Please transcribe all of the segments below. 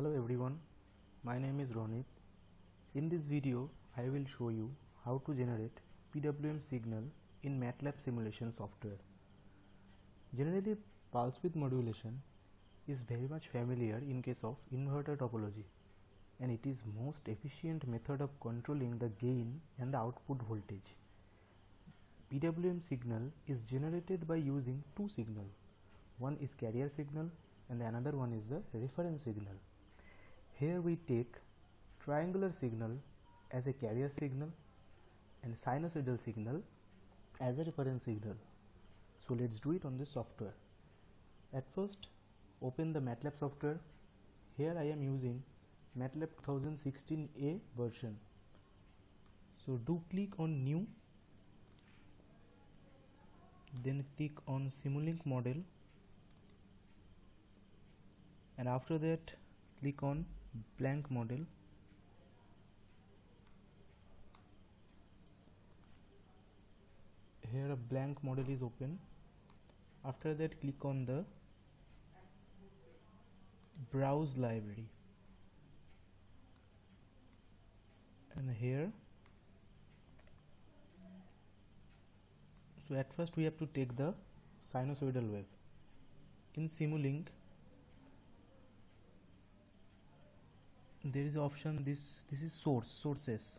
Hello everyone, my name is Ranit. In this video, I will show you how to generate PWM signal in MATLAB simulation software. Generally, pulse width modulation is very much familiar in case of inverter topology and it is most efficient method of controlling the gain and the output voltage. PWM signal is generated by using two signal. One is carrier signal and the another one is the reference signal. Here we take triangular signal as a carrier signal and sinusoidal signal as a reference signal. So let's do it on this software. At first open the MATLAB software. Here I am using MATLAB 2016A version. So do click on new then click on Simulink model and after that click on blank model. Here a blank model is open. After that click on the browse library. And here so at first we have to take the sinusoidal wave. In simulink there is option this this is source sources.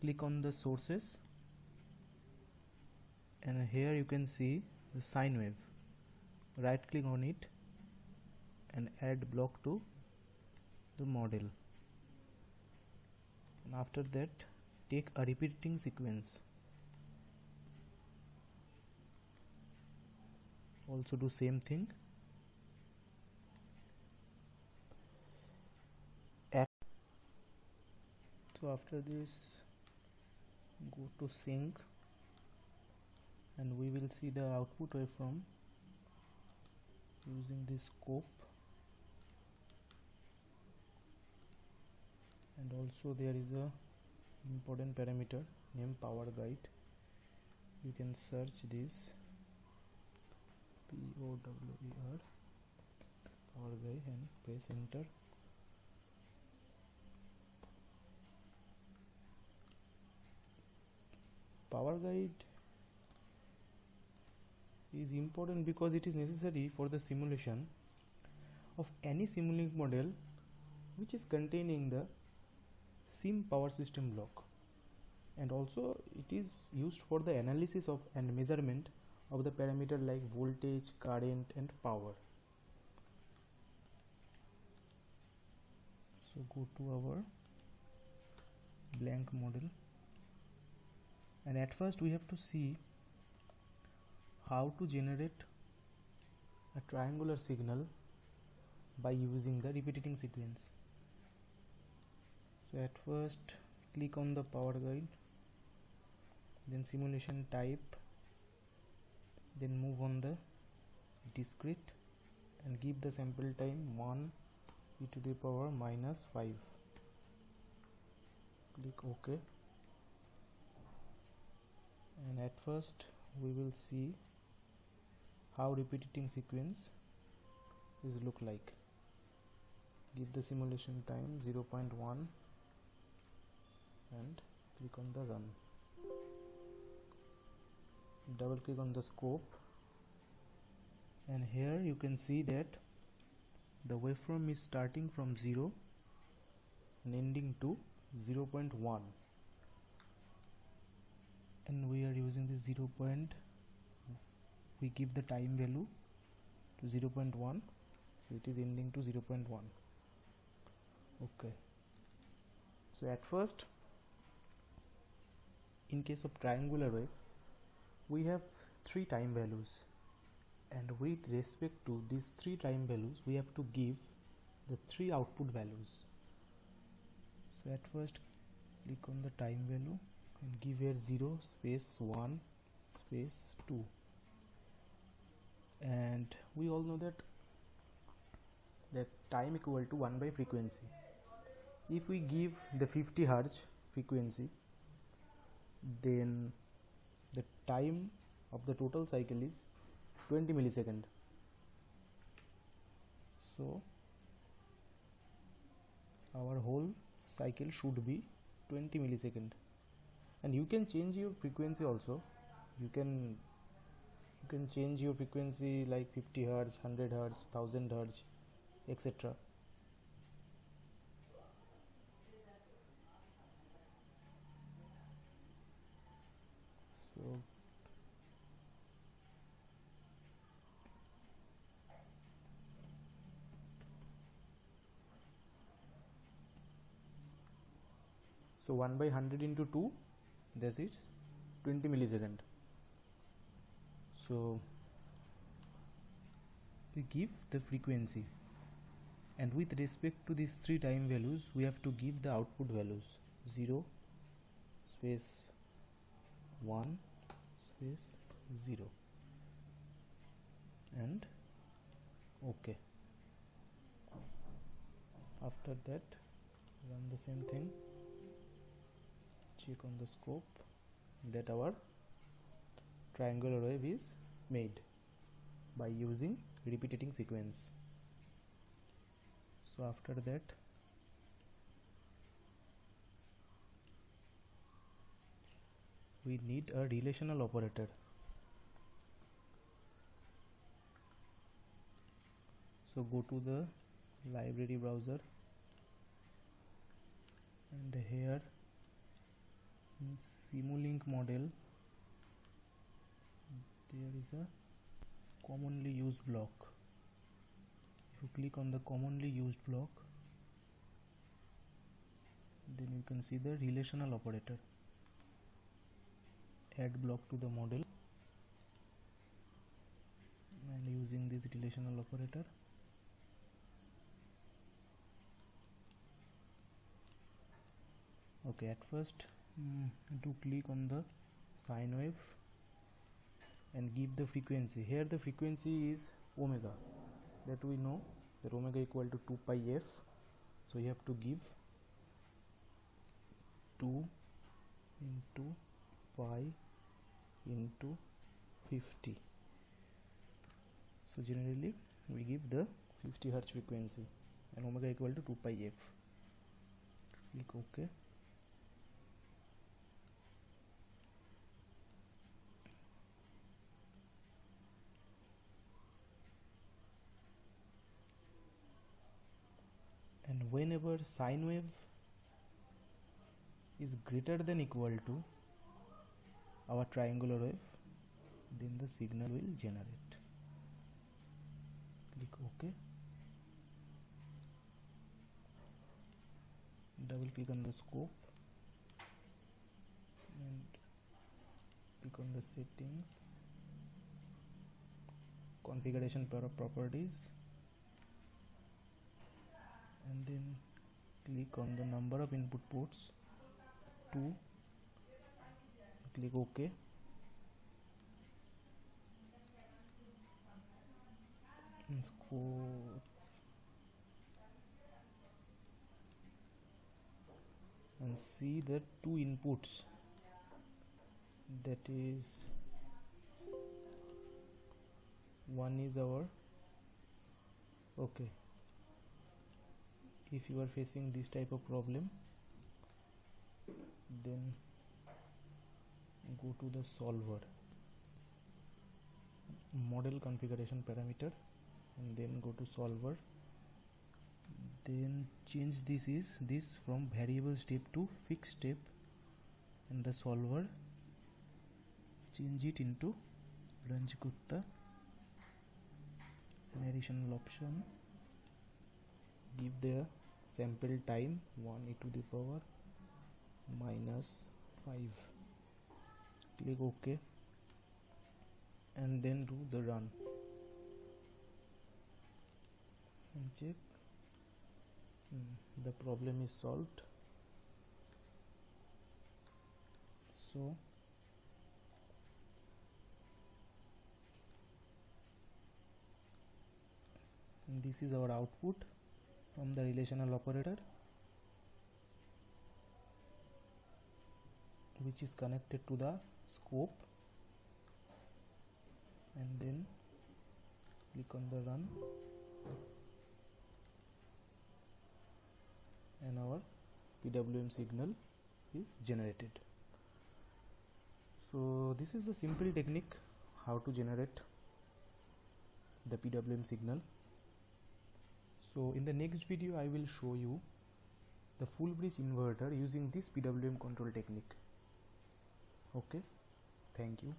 Click on the sources. And here you can see the sine wave. Right click on it and add block to the model. And after that take a repeating sequence. Also do same thing so after this go to sink. And we will see the output waveform using this scope. And also there is a important parameter named power guide. You can search this. P O W E R. Powergui and press enter powergui is important because it is necessary for the simulation of any Simulink model which is containing the sim power system block. And also it is used for the analysis of and measurement of the parameter like voltage current and power. So go to our blank model and at first we have to see how to generate a triangular signal by using the repeating sequence. So at first click on the powergui then simulation type then move on the discrete and give the sample time 1 e to the power minus 5 click ok and at first we will see how repeating sequence is look like. Give the simulation time 0.1 and click on the run. Double click on the scope. And here you can see that the waveform is starting from 0 and ending to 0.1 and we are using the 0 point we give the time value to 0 0.1 so it is ending to 0 0.1 okay. So at first in case of triangular wave we have three time values. And with respect to these three time values we have to give the three output values. So at first click on the time value and give here 0 space 1 space 2 and we all know that that time equal to 1 by frequency. If we give the 50 hertz frequency then the time of the total cycle is 20 millisecond. So our whole cycle should be 20 millisecond and you can change your frequency also. You can you can change your frequency like 50 hertz 100 hertz 1000 hertz etc so so 1 by 100 into 2 this is 20 millisecond. So we give the frequency. And with respect to these three time values we have to give the output values. 0 space 1 space 0 and ok after that run the same thing check on the scope that our triangular wave is made by using repeating sequence. So after that we need a relational operator. So go to the library browser and here Simulink model. There is a commonly used block. If you click on the commonly used block then you can see the relational operator. Add block to the model. And using this relational operator okay at first mm, to click on the sine wave and give the frequency. Here the frequency is omega. That we know that omega equal to 2 pi f. So you have to give 2 into pi into 50 so generally we give the 50 hertz frequency and omega equal to 2 pi f. Click ok whenever sine wave is greater than equal to our triangular wave then the signal will generate. Click ok. Double click on the scope and click on the settings configuration properties and then click on the number of input ports. 2 click ok. Let's go and see the two inputs. That is one is our okay if you are facing this type of problem then go to the solver. Model configuration parameter and then go to solver. Then change this is this from variable step to fixed step and the solver. Change it into Runge-Kutta an additional option. Give the sample time 1 e to the power minus 5 click ok. And then do the run. And check. Hmm, the problem is solved. So this is our output from the relational operator which is connected to the scope. And then click on the run. And our PWM signal is generated. So this is the simple technique how to generate the PWM signal so in the next video I will show you the full bridge inverter using this PWM control technique. Okay? Thank you